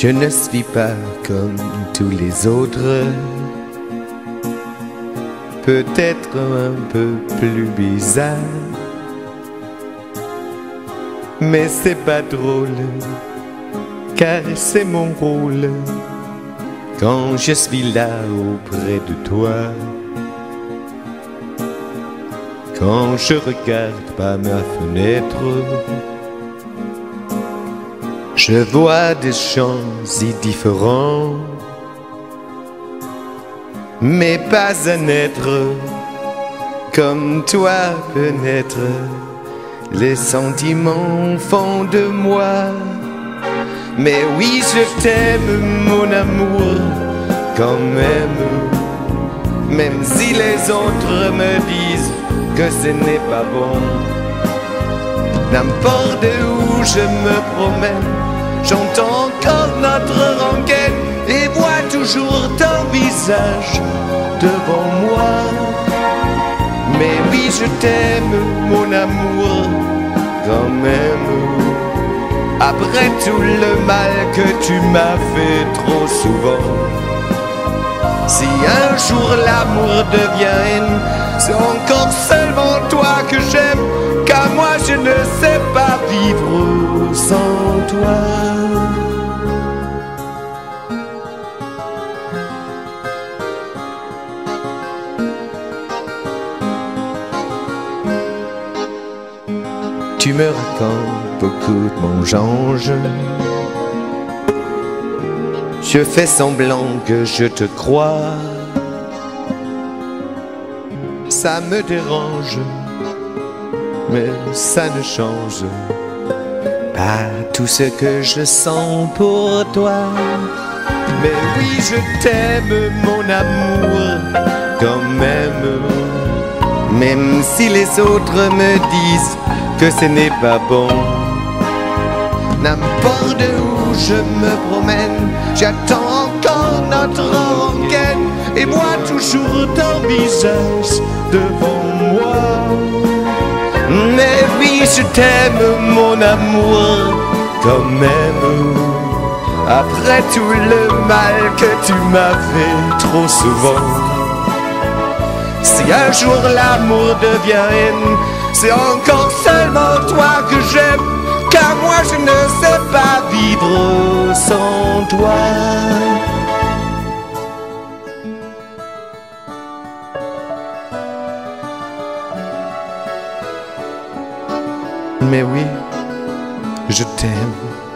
Je ne suis pas comme tous les autres, peut-être un peu plus bizarre, mais c'est pas drôle, car c'est mon rôle quand je suis là auprès de toi. Quand je regarde par ma fenêtre, je vois des champs si différents, mais pas un être comme toi peut naître. Les sentiments font de moi, mais oui, je t'aime, mon amour, quand même, même si les autres me disent que ce n'est pas bon. N'importe où je me j'entends encore notre rengaine et vois toujours ton visage devant moi. Mais oui, je t'aime, mon amour, quand même. Après tout le mal que tu m'as fait trop souvent. Si un jour l'amour devient haine, c'est encore seulement toi que j'aime, car moi je ne sais pas vivre Tu me racontes beaucoup de mensonges. Je fais semblant que je te crois. Ça me dérange, mais ça ne change pas tout ce que je sens pour toi. Mais oui, je t'aime, mon amour, quand même. Même si les autres me disent que ce n'est pas bon. N'importe où je me promène, j'attends encore notre rengaine et vois toujours ton visage devant moi. Mais oui, je t'aime, mon amour, quand même. Après tout le mal que tu m'as fait trop souvent. Si un jour l'amour devient haine, c'est encore que car moi je ne sais pas vivre sans toi. Mais oui, je t'aime.